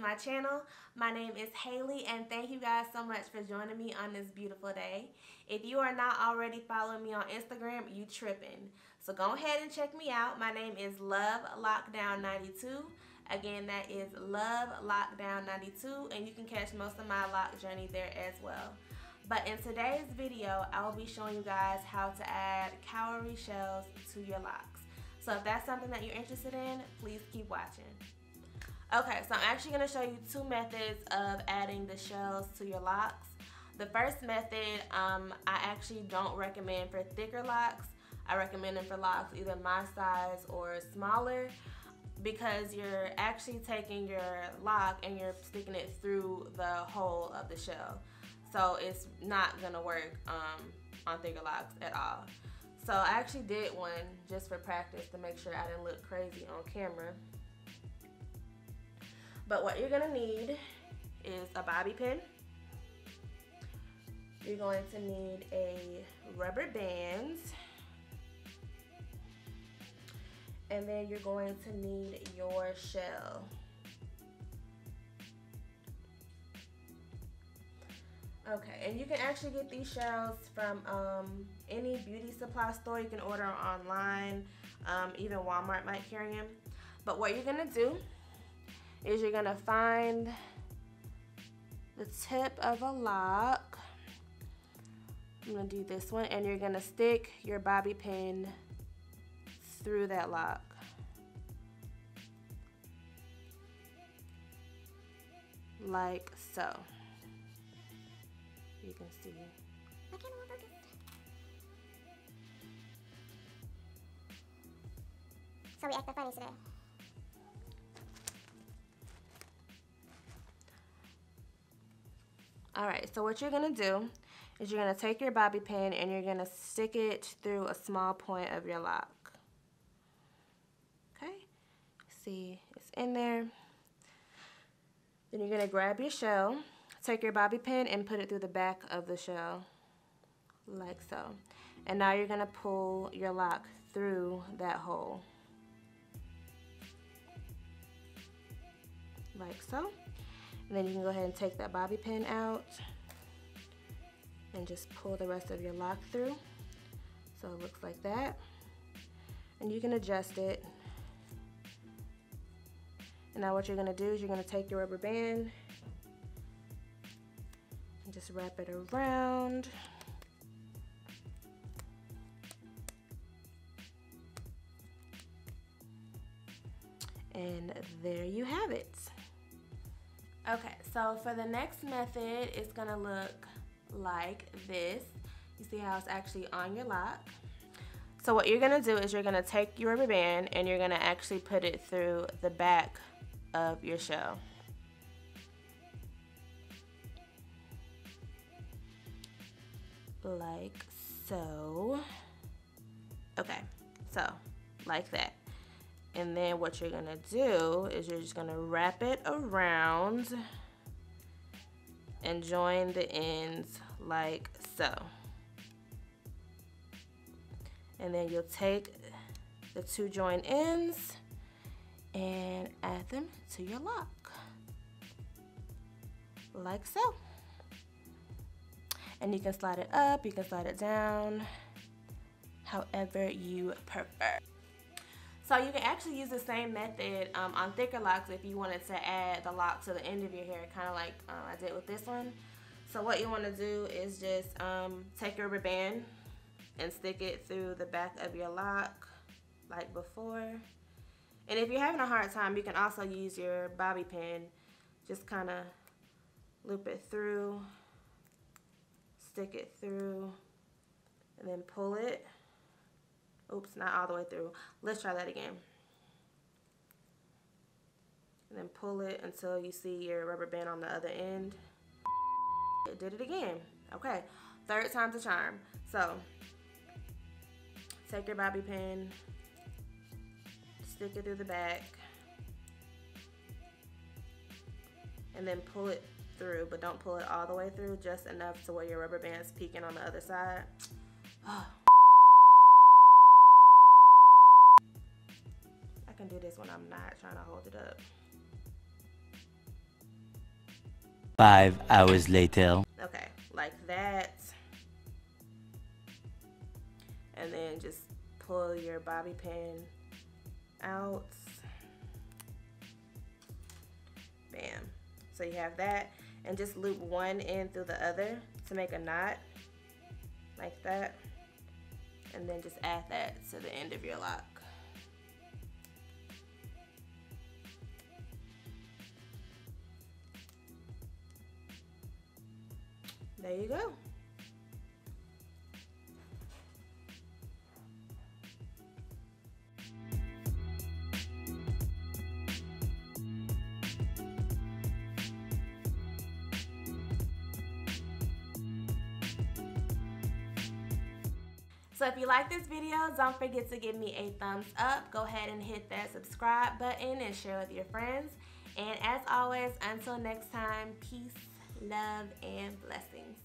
my channel. My name is Halie and thank you guys so much for joining me on this beautiful day. If you are not already following me on Instagram, you tripping. So go ahead and check me out. My name is Love Locdown 92. Again, that is Love Locdown 92 and you can catch most of my loc journey there as well. But in today's video, I will be showing you guys how to add cowrie shells to your locs. So if that's something that you're interested in, please keep watching. Okay, so I'm actually going to show you two methods of adding the shells to your locs. The first method, um, I actually don't recommend for thicker locs. I recommend them for locs either my size or smaller because you're actually taking your loc and you're sticking it through the hole of the shell. So it's not gonna work um, on thicker locs at all. So I actually did one just for practice to make sure I didn't look crazy on camera. But what you're gonna need is a bobby pin. You're going to need a rubber band. And then you're going to need your shell. Okay, and you can actually get these shells from um, any beauty supply store. You can order online. Um, even Walmart might carry them. But what you're gonna do is you're gonna find the tip of a loc. I'm gonna do this one and you're gonna stick your bobby pin through that loc. Like so you can see. So we act the funny today. Alright, so what you're to do is you're to take your bobby pin and you're to stick it through a small point of your loc. Okay, see it's in there. Then you're to grab your shell Take your bobby pin and put it through the back of the shell, like so. And now you're gonna pull your loc through that hole. Like so. Then you can go ahead and take that bobby pin out and just pull the rest of your loc through. So it looks like that. And you can adjust it. And now what you're gonna do is you're gonna take your rubber band and just wrap it around. And there you have it. Okay, so for the next method, it's gonna look like this. You see how it's actually on your loc. So what you're gonna do is you're gonna take your rubber band and you're gonna actually put it through the back of your shell. like so. Okay, so like that. And then what you're gonna do is you're just gonna wrap it around and join the ends like so. And then you'll take the two joined ends and add them to your loc. Like so and you can slide it up, you can slide it down, however you prefer. So you can actually use the same method um, on thicker locs if you wanted to add the loc to the end of your hair, kind of like um, I did with this one. So what you want to do is just um, take your band and stick it through the back of your loc like before. And if you're having a hard time, you can also use your bobby pin. Just kind of loop it through stick it through and then pull it. Oops, not all the way through. Let's try that again. And then pull it until you see your rubber band on the other end. It did it again. Okay, third time's a charm. So, take your bobby pin, stick it through the back, and then pull it through, but don't pull it all the way through, just enough to where your rubber band's peeking on the other side. Oh. Do this when I'm not trying to hold it up. Five hours later. Okay, like that. And then just pull your bobby pin out. Bam. So you have that. And just loop one end through the other to make a knot. Like that. And then just add that to the end of your loc. There you go. So if you like this video, don't forget to give me a thumbs up. Go ahead and hit that subscribe button and share with your friends. And as always, until next time, peace, love, and blessings.